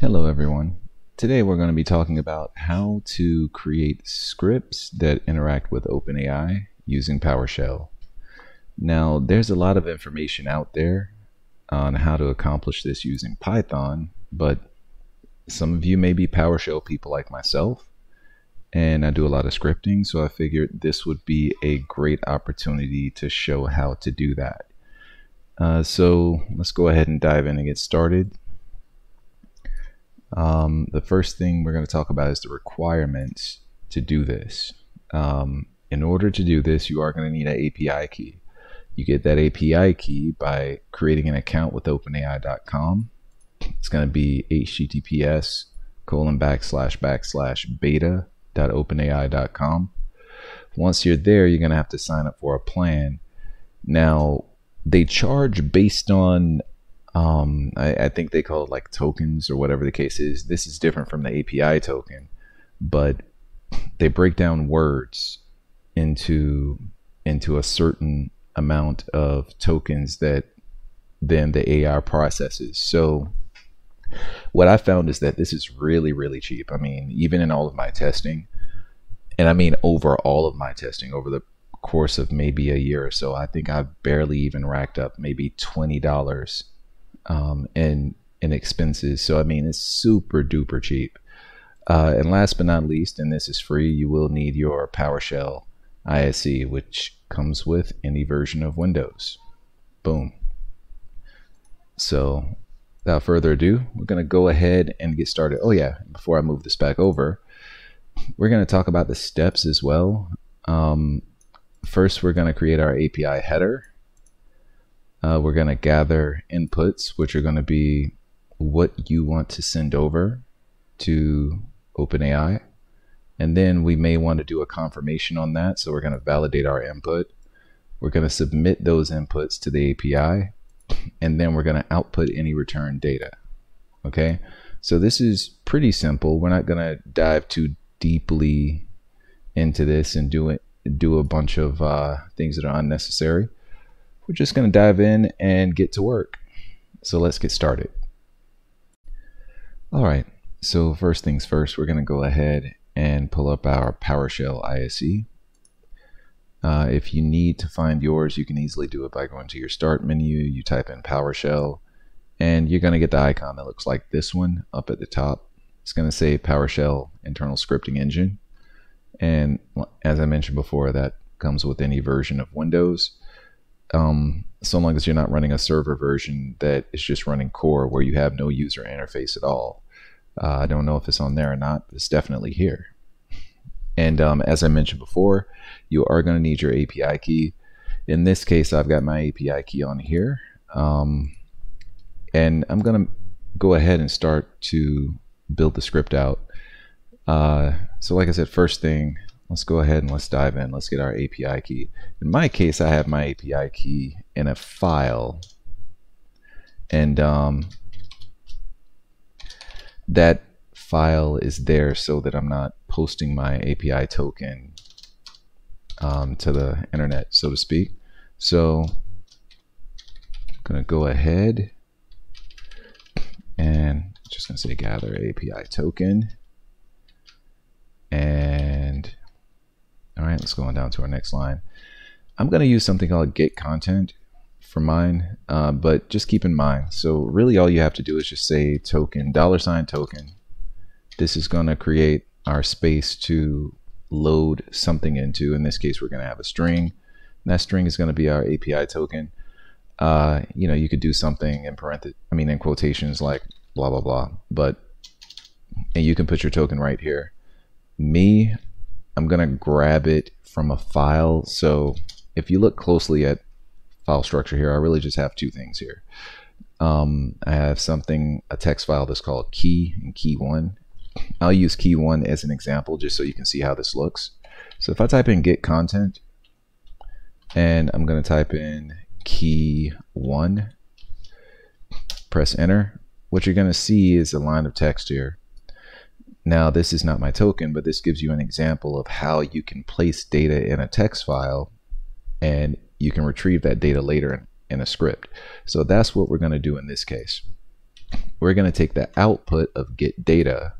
Hello everyone. Today we're going to be talking about how to create scripts that interact with OpenAI using PowerShell. Now there's a lot of information out there on how to accomplish this using Python, but some of you may be PowerShell people like myself, and I do a lot of scripting, so I figured this would be a great opportunity to show how to do that. Uh, so let's go ahead and dive in and get started. Um, the first thing we're going to talk about is the requirements to do this. Um, in order to do this, you are going to need an API key. You get that API key by creating an account with OpenAI.com. It's going to be HTTPS colon backslash backslash beta.openai.com. Once you're there, you're going to have to sign up for a plan. Now, they charge based on um, I, I, think they call it like tokens or whatever the case is. This is different from the API token, but they break down words into into a certain amount of tokens that then the AI processes. So what I found is that this is really, really cheap. I mean, even in all of my testing, and I mean over all of my testing over the course of maybe a year or so, I think I've barely even racked up maybe twenty dollars um, in in expenses. So I mean, it's super duper cheap. Uh, and last but not least, and this is free, you will need your PowerShell ISE, which comes with any version of Windows. Boom. So without further ado, we're going to go ahead and get started. Oh yeah, before I move this back over, we're going to talk about the steps as well. Um, first, we're going to create our API header. Uh, we're going to gather inputs, which are going to be what you want to send over to OpenAI. And then we may want to do a confirmation on that. So we're going to validate our input. We're going to submit those inputs to the API. And then we're going to output any return data. Okay. So this is pretty simple. We're not going to dive too deeply into this and do it, do a bunch of uh, things that are unnecessary we're just going to dive in and get to work. So let's get started. All right, so first things first, we're going to go ahead and pull up our PowerShell ISE. Uh, if you need to find yours, you can easily do it by going to your start menu. You type in PowerShell, and you're going to get the icon that looks like this one up at the top. It's going to say PowerShell Internal Scripting Engine. And as I mentioned before, that comes with any version of Windows um, so long as you're not running a server version that is just running core where you have no user interface at all. Uh, I don't know if it's on there or not, but it's definitely here. And um, as I mentioned before, you are going to need your API key. In this case, I've got my API key on here. Um, and I'm going to go ahead and start to build the script out. Uh, so like I said, first thing, let's go ahead and let's dive in. Let's get our API key. In my case, I have my API key in a file. And um, that file is there so that I'm not posting my API token um, to the internet, so to speak. So I'm going to go ahead and just going to say gather API token. And all right, let's go on down to our next line. I'm going to use something called get content for mine, uh, but just keep in mind. So really all you have to do is just say token, dollar sign token. This is going to create our space to load something into. In this case, we're going to have a string. And that string is going to be our API token. Uh, you know, you could do something in parentheses, I mean, in quotations like blah, blah, blah, but, and you can put your token right here. Me, I'm going to grab it from a file. So if you look closely at file structure here, I really just have two things here. Um, I have something, a text file that's called key and key one. I'll use key one as an example just so you can see how this looks. So if I type in get content and I'm going to type in key one, press enter, what you're going to see is a line of text here. Now, this is not my token, but this gives you an example of how you can place data in a text file and you can retrieve that data later in, in a script. So that's what we're going to do in this case. we're going to take the output of get data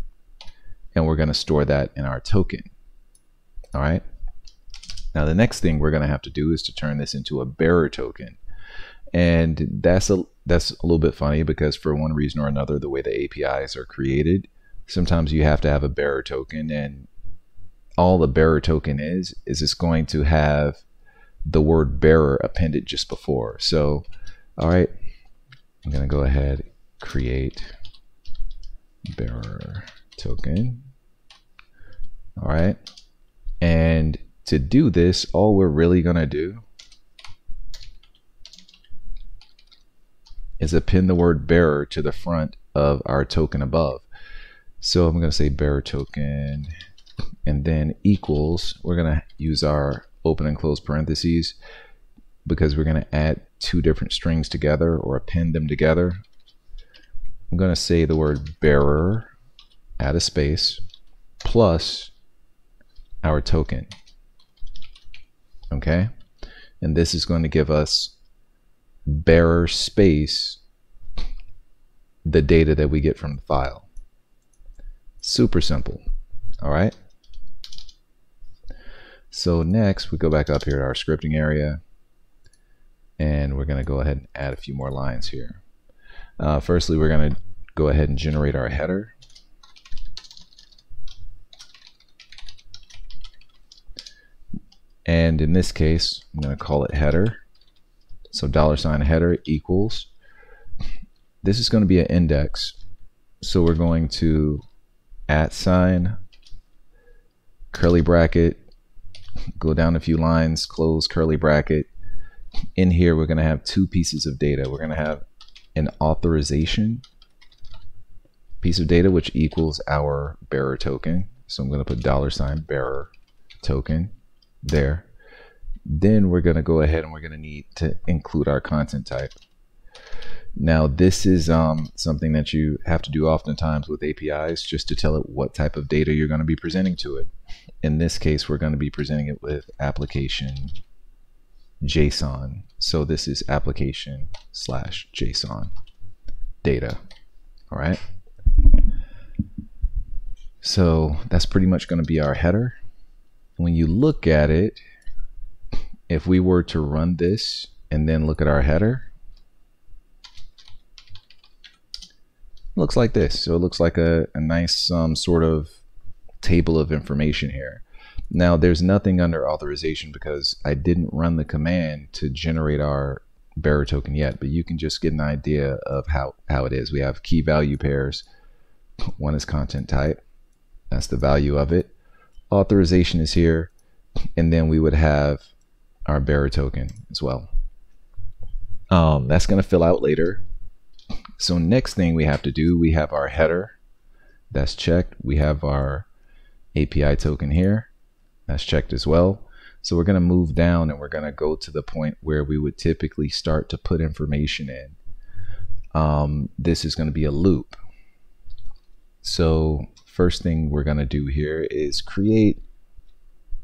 and we're going to store that in our token. All right. Now the next thing we're going to have to do is to turn this into a bearer token. And that's a that's a little bit funny because for one reason or another, the way the APIs are created, sometimes you have to have a bearer token and all the bearer token is is it's going to have the word bearer appended just before. So, all right, I'm going to go ahead create bearer token. All right. And to do this, all we're really going to do is append the word bearer to the front of our token above. So I'm going to say bearer token and then equals. We're going to use our open and close parentheses because we're going to add two different strings together or append them together. I'm going to say the word bearer, add a space, plus our token. Okay? And this is going to give us bearer space the data that we get from the file. Super simple. All right. So next we go back up here to our scripting area and we're going to go ahead and add a few more lines here. Uh, firstly, we're going to go ahead and generate our header. And in this case, I'm going to call it header. So dollar sign header equals. This is going to be an index. So we're going to at sign, curly bracket, go down a few lines, close curly bracket. In here, we're going to have two pieces of data. We're going to have an authorization piece of data, which equals our bearer token. So I'm going to put dollar sign bearer token there. Then we're going to go ahead and we're going to need to include our content type. Now, this is um, something that you have to do oftentimes with APIs just to tell it what type of data you're going to be presenting to it. In this case, we're going to be presenting it with application JSON. So this is application slash JSON data. All right. So that's pretty much going to be our header. When you look at it, if we were to run this and then look at our header, looks like this. So it looks like a, a nice um, sort of table of information here. Now there's nothing under authorization because I didn't run the command to generate our bearer token yet, but you can just get an idea of how, how it is. We have key value pairs. One is content type. That's the value of it. Authorization is here. And then we would have our bearer token as well. Um, that's going to fill out later. So next thing we have to do, we have our header. That's checked. We have our API token here. That's checked as well. So we're going to move down and we're going to go to the point where we would typically start to put information in. Um, this is going to be a loop. So first thing we're going to do here is create,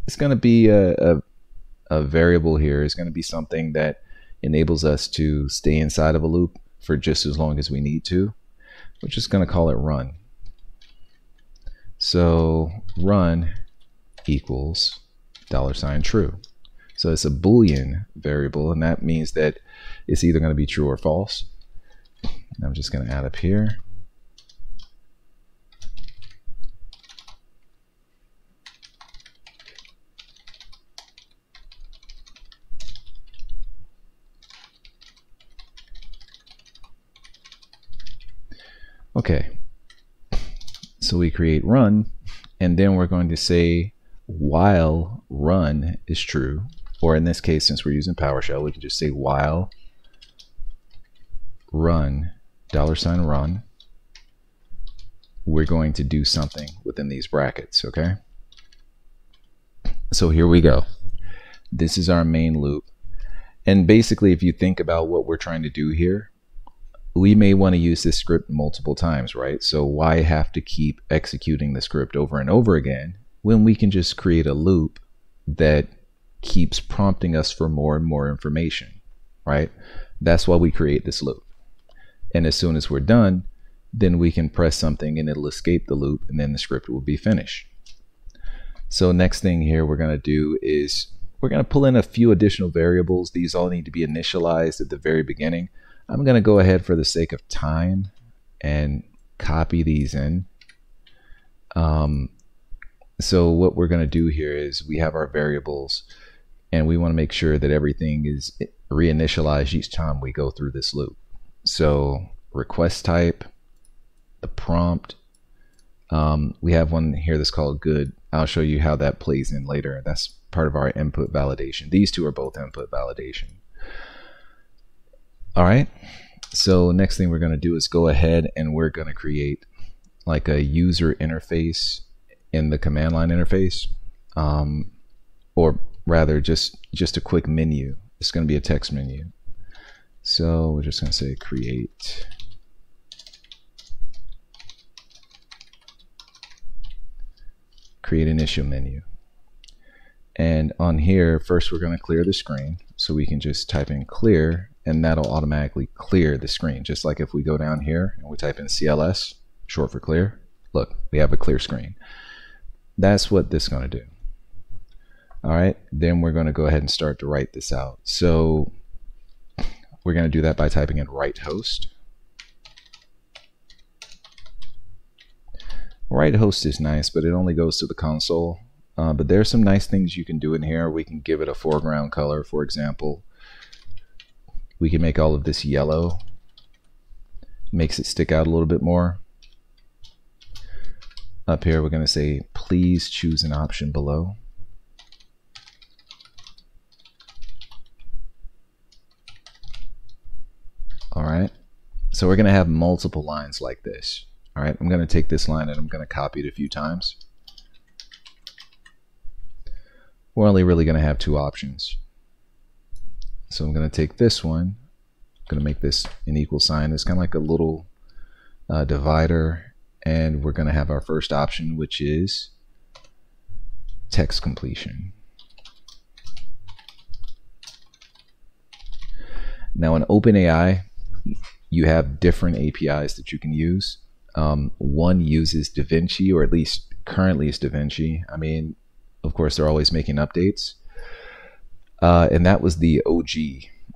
it's going to be a, a, a variable here. It's going to be something that enables us to stay inside of a loop for just as long as we need to. We're just going to call it run. So run equals dollar sign true. So it's a Boolean variable, and that means that it's either going to be true or false. I'm just going to add up here. Okay, so we create run, and then we're going to say while run is true, or in this case, since we're using PowerShell, we can just say while run, dollar sign run, we're going to do something within these brackets, okay? So here we go. This is our main loop. And basically, if you think about what we're trying to do here, we may want to use this script multiple times, right? So why have to keep executing the script over and over again when we can just create a loop that keeps prompting us for more and more information, right? That's why we create this loop. And as soon as we're done, then we can press something and it'll escape the loop and then the script will be finished. So next thing here we're going to do is we're going to pull in a few additional variables. These all need to be initialized at the very beginning. I'm going to go ahead for the sake of time and copy these in. Um, so what we're going to do here is we have our variables and we want to make sure that everything is reinitialized each time we go through this loop. So request type, the prompt, um, we have one here that's called good. I'll show you how that plays in later. That's part of our input validation. These two are both input validation. All right. So next thing we're going to do is go ahead and we're going to create like a user interface in the command line interface, um, or rather just just a quick menu. It's going to be a text menu. So we're just going to say create create an issue menu. And on here, first we're going to clear the screen. So we can just type in clear and that'll automatically clear the screen. Just like if we go down here and we type in CLS, short for clear, look, we have a clear screen. That's what this is going to do. All right, then we're going to go ahead and start to write this out. So we're going to do that by typing in write host. Write host is nice, but it only goes to the console. Uh, but there's some nice things you can do in here. We can give it a foreground color, for example. We can make all of this yellow. Makes it stick out a little bit more. Up here, we're going to say, please choose an option below. All right. So we're going to have multiple lines like this. All right, I'm going to take this line and I'm going to copy it a few times. We're only really going to have two options. So I'm going to take this one, I'm going to make this an equal sign. It's kind of like a little uh, divider, and we're going to have our first option, which is text completion. Now in OpenAI, you have different APIs that you can use. Um, one uses DaVinci, or at least currently is DaVinci. I mean, of course, they're always making updates. Uh, and that was the OG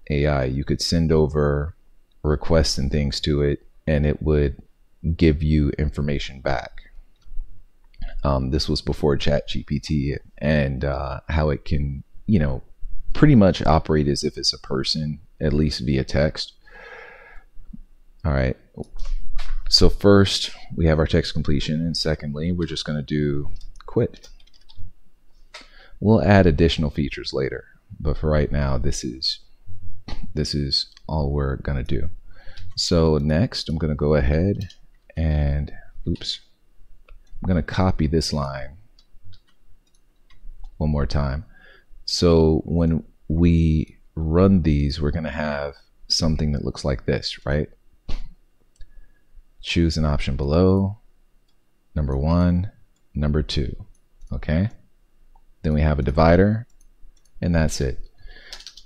AI. You could send over requests and things to it, and it would give you information back. Um, this was before ChatGPT and uh, how it can, you know, pretty much operate as if it's a person, at least via text. All right. So first, we have our text completion, and secondly, we're just going to do quit. We'll add additional features later, but for right now, this is this is all we're going to do. So next, I'm going to go ahead and oops, I'm going to copy this line one more time. So when we run these, we're going to have something that looks like this, right? choose an option below, number one, number two, okay? Then we have a divider, and that's it.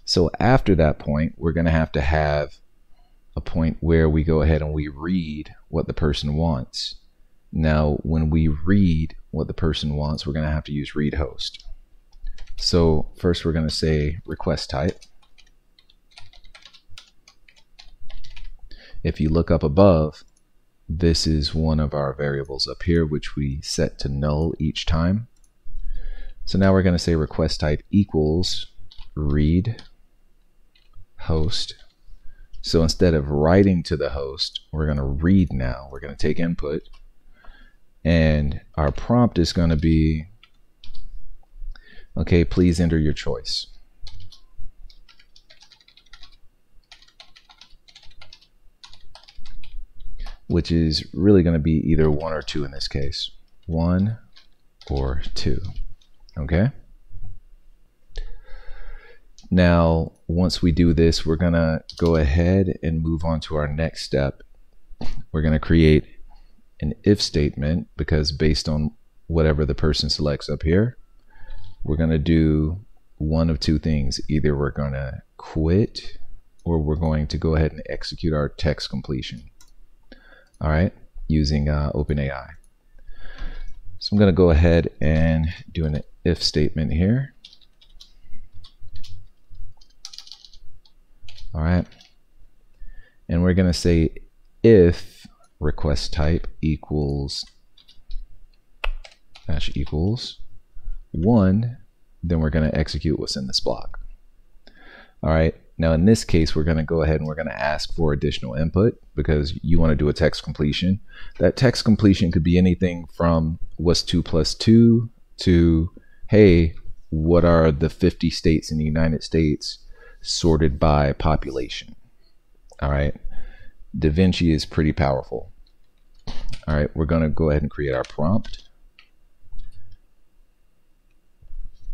So after that point, we're gonna have to have a point where we go ahead and we read what the person wants. Now, when we read what the person wants, we're gonna have to use read host. So first we're gonna say request type. If you look up above, this is one of our variables up here, which we set to null each time. So now we're going to say request type equals read host. So instead of writing to the host, we're going to read now. We're going to take input and our prompt is going to be, okay, please enter your choice. which is really going to be either one or two in this case. One or two. Okay? Now, once we do this, we're going to go ahead and move on to our next step. We're going to create an if statement because based on whatever the person selects up here, we're going to do one of two things. Either we're going to quit or we're going to go ahead and execute our text completion. All right. using uh, OpenAI. So I'm going to go ahead and do an if statement here. All right. And we're going to say if request type equals dash equals one, then we're going to execute what's in this block. All right. Now in this case, we're going to go ahead and we're going to ask for additional input because you want to do a text completion. That text completion could be anything from what's two plus two to, hey, what are the 50 states in the United States sorted by population? All right. DaVinci is pretty powerful. All right, we're going to go ahead and create our prompt.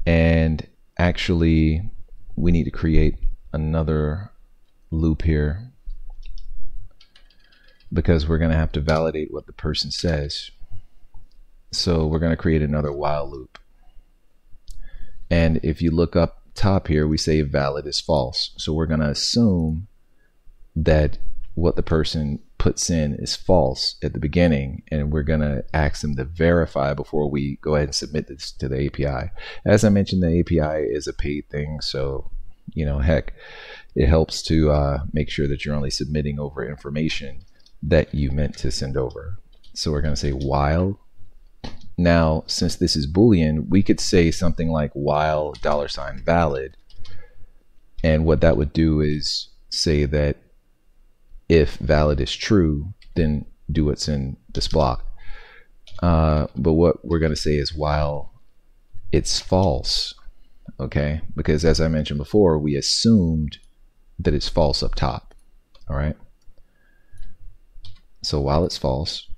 And actually, we need to create another loop here because we're going to have to validate what the person says. So we're going to create another while loop. And if you look up top here, we say valid is false. So we're going to assume that what the person puts in is false at the beginning, and we're going to ask them to verify before we go ahead and submit this to the API. As I mentioned, the API is a paid thing, so you know, heck, it helps to uh, make sure that you're only submitting over information that you meant to send over. So we're going to say while. Now, since this is Boolean, we could say something like while dollar sign valid. And what that would do is say that if valid is true, then do what's in this block. Uh, but what we're going to say is while it's false, okay? Because as I mentioned before, we assumed that it's false up top, all right? So while it's false,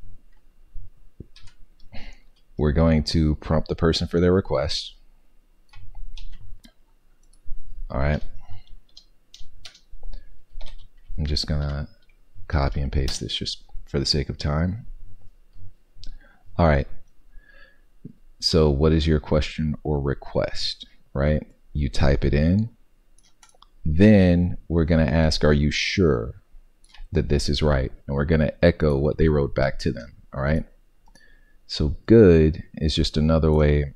we're going to prompt the person for their request. All right. I'm just going to copy and paste this just for the sake of time. All right. So what is your question or request, right? You type it in. Then we're going to ask, are you sure that this is right? And we're going to echo what they wrote back to them. All right. So good is just another way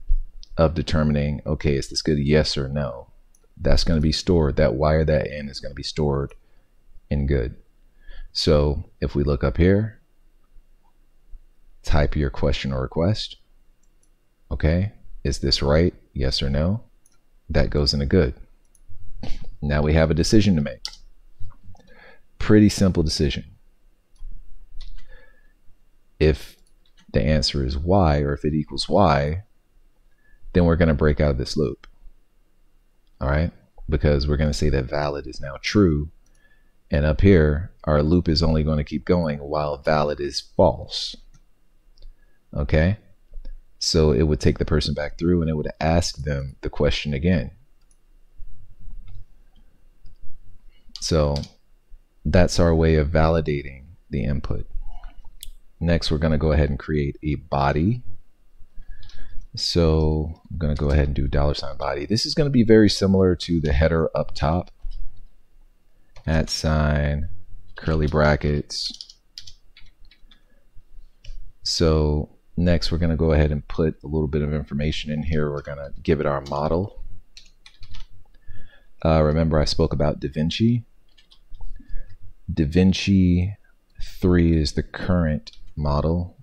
of determining, okay, is this good? Yes or no. That's going to be stored. That wire that in is going to be stored in good. So if we look up here, type your question or request. Okay, is this right? Yes or no? That goes into good. Now we have a decision to make. Pretty simple decision. If the answer is y, or if it equals y, then we're going to break out of this loop. All right, because we're going to say that valid is now true and up here, our loop is only going to keep going while valid is false. Okay? So it would take the person back through and it would ask them the question again. So that's our way of validating the input. Next, we're going to go ahead and create a body. So I'm going to go ahead and do dollar sign body. This is going to be very similar to the header up top at sign, curly brackets. So next we're going to go ahead and put a little bit of information in here. We're going to give it our model. Uh, remember I spoke about DaVinci. DaVinci 3 is the current model.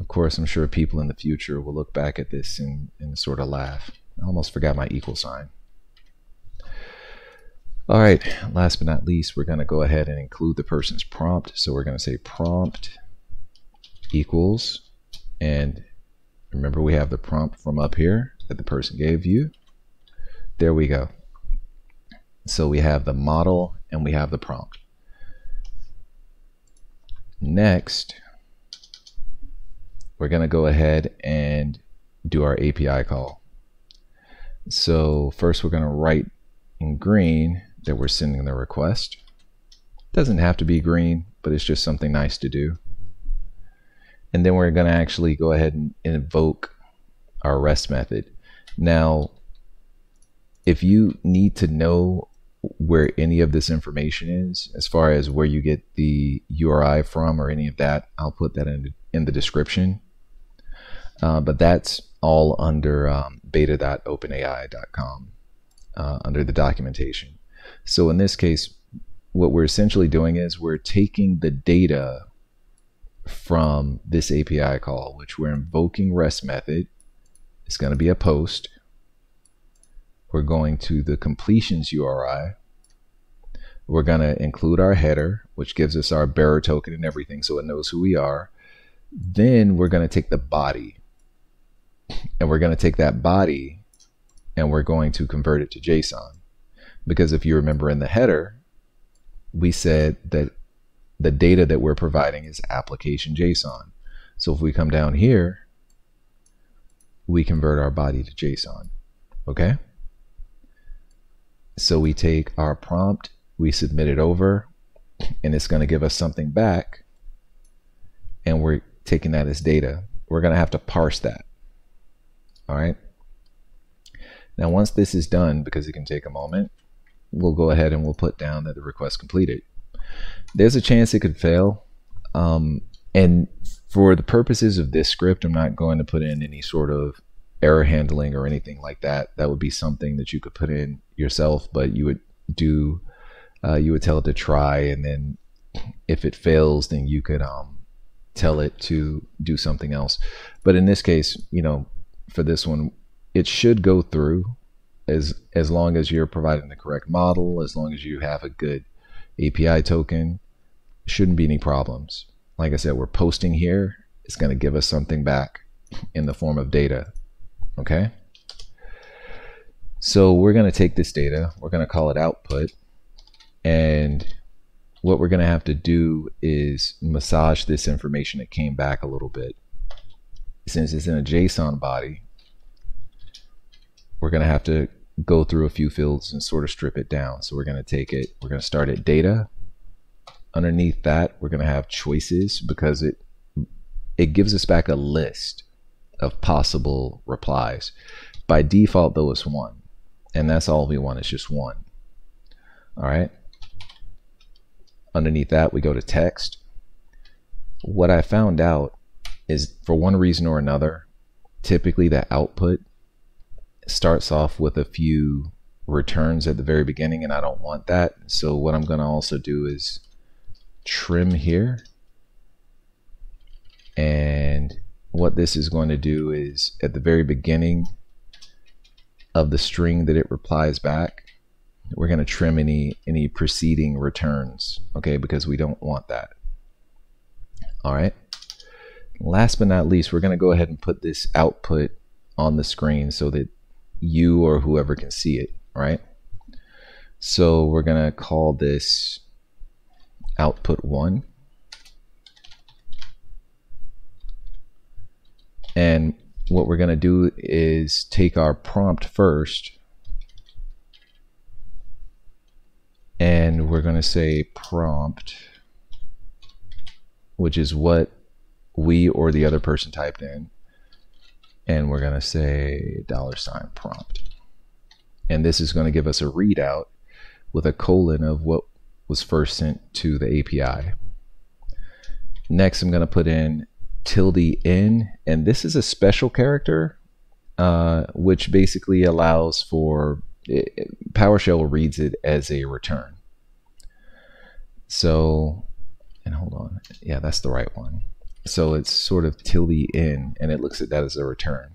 Of course, I'm sure people in the future will look back at this and, and sort of laugh. I almost forgot my equal sign. All right, last but not least, we're going to go ahead and include the person's prompt. So we're going to say prompt equals, and remember we have the prompt from up here that the person gave you. There we go. So we have the model and we have the prompt. Next, we're going to go ahead and do our API call. So first we're going to write in green that we're sending the request. Doesn't have to be green, but it's just something nice to do. And then we're going to actually go ahead and invoke our REST method. Now, if you need to know where any of this information is, as far as where you get the URI from or any of that, I'll put that in, in the description. Uh, but that's all under um, beta.openai.com uh, under the documentation. So in this case, what we're essentially doing is we're taking the data from this API call, which we're invoking REST method. It's going to be a post. We're going to the completions URI. We're going to include our header, which gives us our bearer token and everything so it knows who we are. Then we're going to take the body and we're going to take that body and we're going to convert it to JSON. Because if you remember in the header, we said that the data that we're providing is application JSON. So if we come down here, we convert our body to JSON. Okay? So we take our prompt, we submit it over, and it's going to give us something back. And we're taking that as data. We're going to have to parse that. All right. Now, once this is done, because it can take a moment, we'll go ahead and we'll put down that the request completed. There's a chance it could fail. Um, and for the purposes of this script, I'm not going to put in any sort of error handling or anything like that. That would be something that you could put in yourself, but you would do, uh, you would tell it to try. And then if it fails, then you could um, tell it to do something else. But in this case, you know, for this one, it should go through as as long as you're providing the correct model, as long as you have a good API token, shouldn't be any problems. Like I said, we're posting here. It's going to give us something back in the form of data. Okay. So we're going to take this data, we're going to call it output, and what we're going to have to do is massage this information that came back a little bit since it's in a JSON body, we're going to have to go through a few fields and sort of strip it down. So we're going to take it, we're going to start at data. Underneath that, we're going to have choices because it it gives us back a list of possible replies. By default, though, it's one. And that's all we want is just one. All right. Underneath that, we go to text. What I found out is for one reason or another, typically the output starts off with a few returns at the very beginning and I don't want that. So what I'm going to also do is trim here. And what this is going to do is at the very beginning of the string that it replies back, we're going to trim any any preceding returns, okay, because we don't want that. All right. Last but not least, we're going to go ahead and put this output on the screen so that you or whoever can see it, right? So we're going to call this output one. And what we're going to do is take our prompt first and we're going to say prompt, which is what we or the other person typed in. And we're going to say dollar sign prompt. And this is going to give us a readout with a colon of what was first sent to the API. Next, I'm going to put in tilde in, and this is a special character, uh, which basically allows for it, PowerShell reads it as a return. So, and hold on, yeah, that's the right one. So it's sort of tilde in, and it looks at that as a return.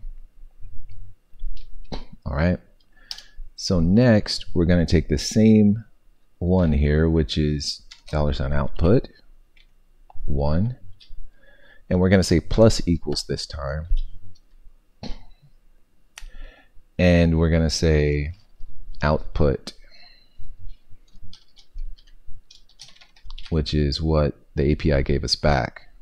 All right. So next, we're going to take the same one here, which is dollar sign output, one, and we're going to say plus equals this time. And we're going to say output, which is what the API gave us back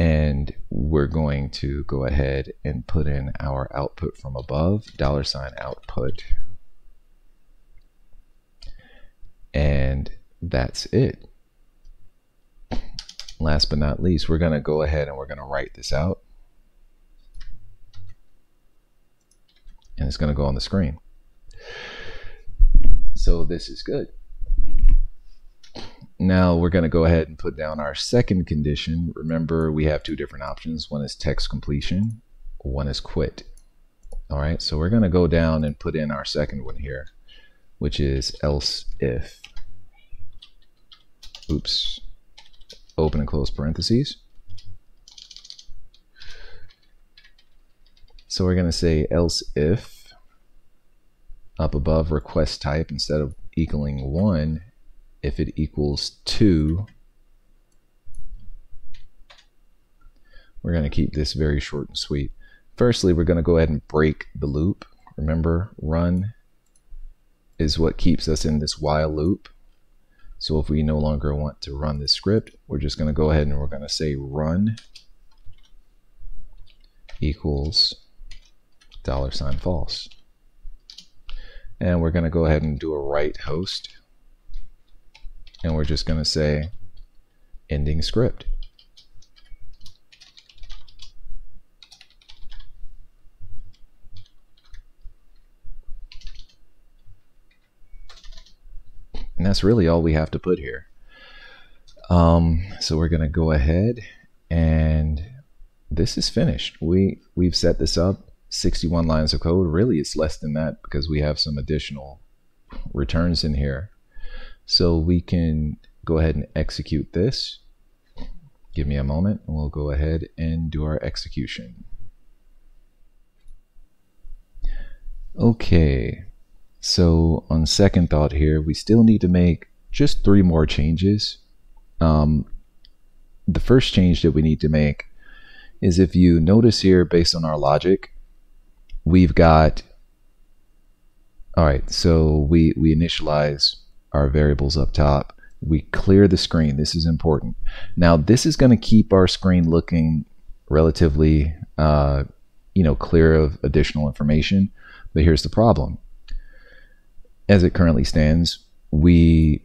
and we're going to go ahead and put in our output from above dollar sign output. And that's it. Last but not least we're going to go ahead and we're going to write this out. And it's going to go on the screen. So this is good. Now we're going to go ahead and put down our second condition. Remember, we have two different options. One is text completion, one is quit. All right, so we're going to go down and put in our second one here, which is else if. Oops. Open and close parentheses. So we're going to say else if up above request type instead of equaling 1 if it equals 2, we're going to keep this very short and sweet. Firstly, we're going to go ahead and break the loop. Remember, run is what keeps us in this while loop. So if we no longer want to run this script, we're just going to go ahead and we're going to say run equals dollar sign false. And we're going to go ahead and do a write host and we're just going to say ending script. And that's really all we have to put here. Um, so we're going to go ahead and this is finished. We, we've set this up 61 lines of code. Really, it's less than that because we have some additional returns in here. So we can go ahead and execute this. Give me a moment and we'll go ahead and do our execution. Okay, so on second thought here, we still need to make just three more changes. Um, the first change that we need to make is if you notice here based on our logic, we've got, all right, so we, we initialize our variables up top. We clear the screen. This is important. Now, this is going to keep our screen looking relatively, uh, you know, clear of additional information. But here's the problem. As it currently stands, we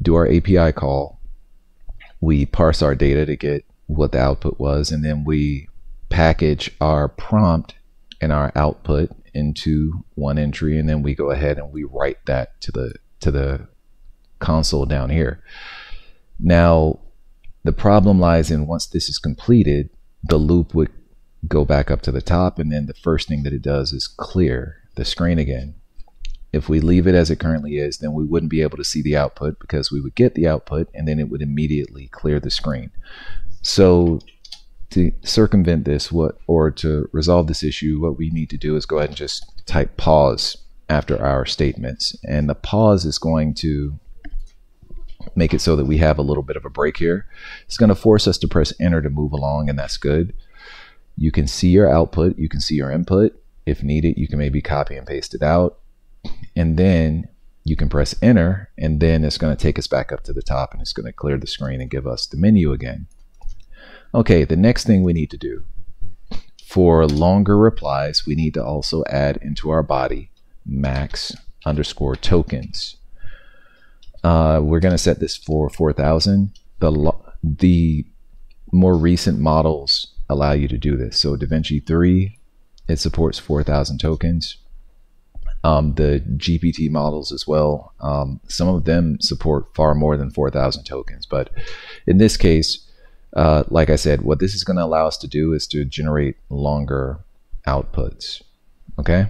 do our API call. We parse our data to get what the output was, and then we package our prompt and our output into one entry, and then we go ahead and we write that to the to the console down here. Now, the problem lies in once this is completed, the loop would go back up to the top, and then the first thing that it does is clear the screen again. If we leave it as it currently is, then we wouldn't be able to see the output because we would get the output and then it would immediately clear the screen. So to circumvent this, what or to resolve this issue, what we need to do is go ahead and just type pause after our statements. And the pause is going to make it so that we have a little bit of a break here. It's going to force us to press enter to move along, and that's good. You can see your output, you can see your input. If needed, you can maybe copy and paste it out. And then you can press enter, and then it's going to take us back up to the top and it's going to clear the screen and give us the menu again. Okay, the next thing we need to do for longer replies, we need to also add into our body max underscore tokens. Uh, we're going to set this for 4,000. The, the more recent models allow you to do this. So DaVinci 3, it supports 4,000 tokens. Um, the GPT models as well, um, some of them support far more than 4,000 tokens. But in this case, uh, like I said, what this is going to allow us to do is to generate longer outputs. Okay.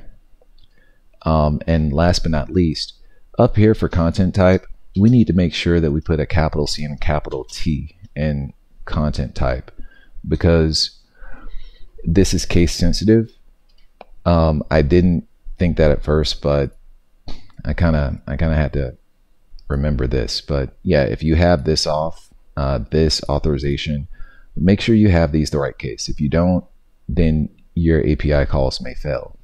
Um, and last but not least, up here for content type, we need to make sure that we put a capital C and a capital T in content type because this is case sensitive. Um, I didn't think that at first, but I kind of I kind of had to remember this. But yeah, if you have this off, uh, this authorization, make sure you have these the right case. If you don't, then your API calls may fail.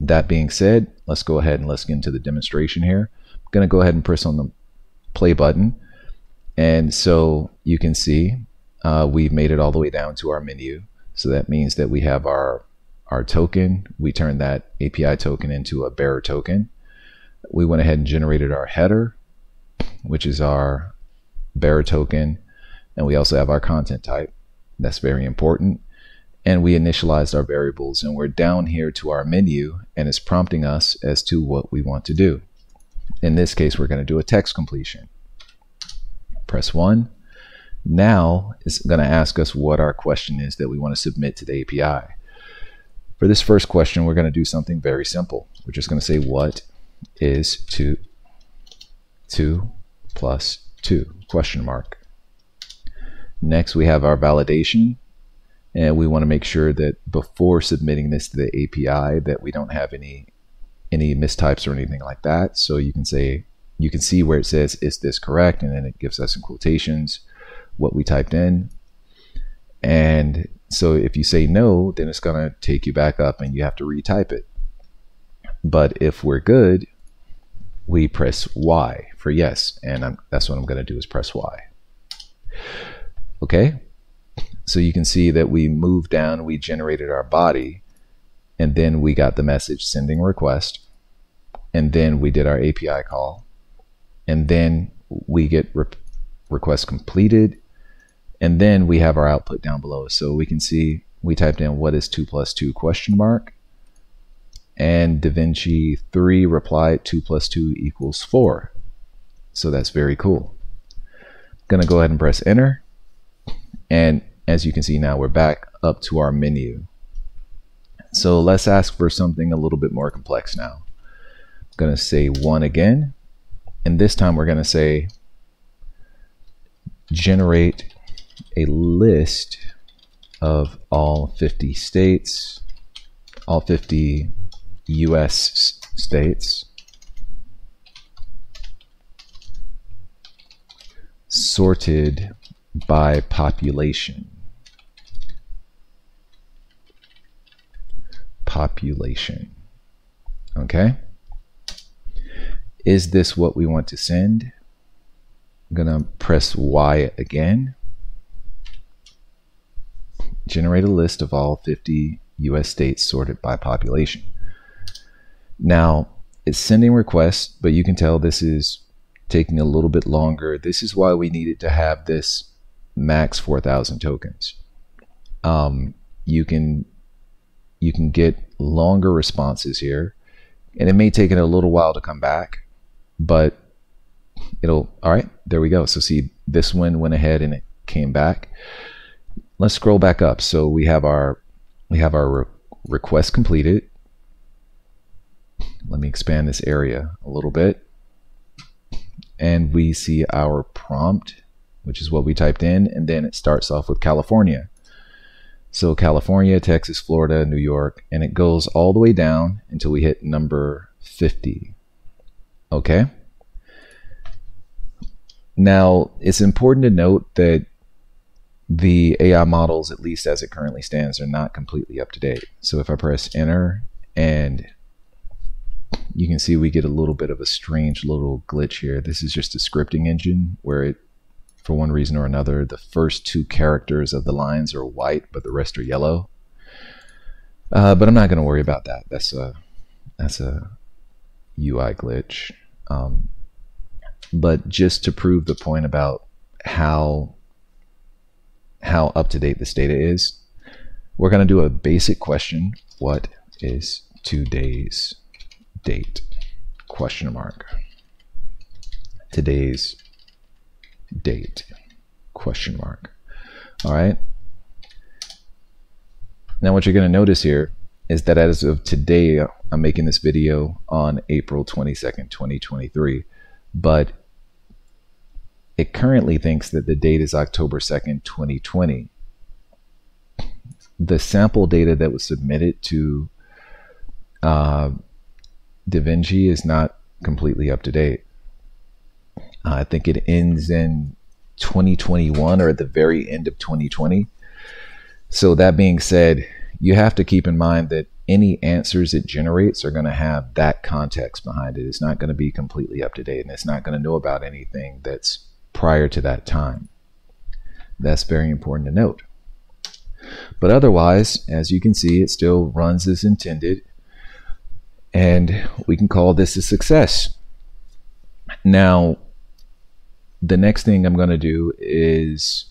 That being said, let's go ahead and let's get into the demonstration here. I'm going to go ahead and press on the play button. And so you can see uh, we've made it all the way down to our menu. So that means that we have our, our token. We turned that API token into a bearer token. We went ahead and generated our header, which is our bearer token. And we also have our content type. That's very important and we initialized our variables and we're down here to our menu and it's prompting us as to what we want to do. In this case, we're going to do a text completion. Press 1. Now it's going to ask us what our question is that we want to submit to the API. For this first question, we're going to do something very simple. We're just going to say what is 2, 2 plus 2, question mark. Next, we have our validation. And we want to make sure that before submitting this to the API that we don't have any any mistypes or anything like that. So you can say, you can see where it says, is this correct? And then it gives us in quotations what we typed in. And so if you say no, then it's going to take you back up and you have to retype it. But if we're good, we press Y for yes. And I'm, that's what I'm going to do is press Y. Okay. So you can see that we moved down, we generated our body, and then we got the message sending request and then we did our API call, and then we get re request completed, and then we have our output down below. So we can see we typed in what is 2 plus 2 question mark, and DaVinci 3 replied 2 plus 2 equals 4. So that's very cool. Gonna go ahead and press enter, and as you can see now we're back up to our menu. So let's ask for something a little bit more complex now I'm going to say 1 again. And this time we're going to say generate a list of all 50 states, all 50 US states, sorted by population. Population. Okay? Is this what we want to send? I'm going to press Y again. Generate a list of all 50 US states sorted by population. Now, it's sending requests, but you can tell this is taking a little bit longer. This is why we needed to have this max 4,000 tokens. Um, you can you can get longer responses here, and it may take it a little while to come back but it'll all right there we go. So see this one went ahead and it came back. Let's scroll back up. So we have our we have our re request completed. Let me expand this area a little bit. And we see our prompt which is what we typed in and then it starts off with California so California Texas Florida New York and it goes all the way down until we hit number 50 Okay. Now, it's important to note that the AI models, at least as it currently stands, are not completely up to date. So if I press enter and you can see we get a little bit of a strange little glitch here. This is just a scripting engine where it, for one reason or another, the first two characters of the lines are white, but the rest are yellow. Uh, but I'm not going to worry about that. That's a, that's a UI glitch. Um, but just to prove the point about how how up to date this data is, we're going to do a basic question. What is today's date? Question mark. Today's date? Question mark. All right. Now what you're going to notice here is that as of today, I'm making this video on April 22nd, 2023, but it currently thinks that the date is October 2nd, 2020. The sample data that was submitted to uh, DaVinci is not completely up to date. Uh, I think it ends in 2021 or at the very end of 2020. So, that being said, you have to keep in mind that any answers it generates are going to have that context behind it. It's not going to be completely up to date and it's not going to know about anything that's prior to that time. That's very important to note. But otherwise, as you can see, it still runs as intended and we can call this a success. Now, the next thing I'm going to do is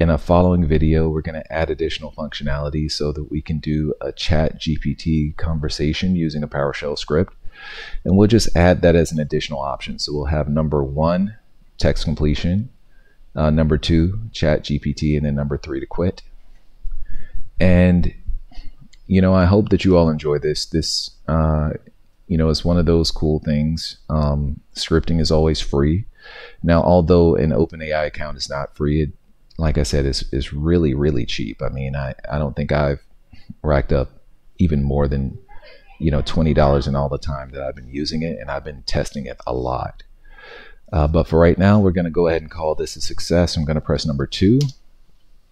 in a following video, we're going to add additional functionality so that we can do a ChatGPT conversation using a PowerShell script. And we'll just add that as an additional option. So we'll have number one, text completion, uh, number two, ChatGPT, and then number three to quit. And, you know, I hope that you all enjoy this. This, uh, you know, is one of those cool things. Um, scripting is always free. Now, although an OpenAI account is not free, it, like I said, it's, is really, really cheap. I mean, I, I don't think I've racked up even more than, you know, $20 in all the time that I've been using it, and I've been testing it a lot. Uh, but for right now, we're going to go ahead and call this a success. I'm going to press number two.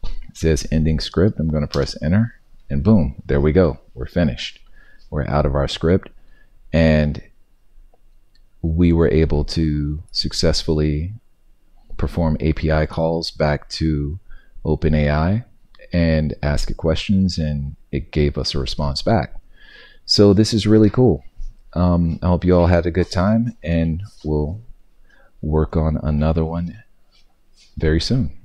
It says ending script. I'm going to press enter and boom, there we go. We're finished. We're out of our script and we were able to successfully perform API calls back to OpenAI and ask it questions and it gave us a response back. So this is really cool. Um, I hope you all had a good time and we'll work on another one very soon.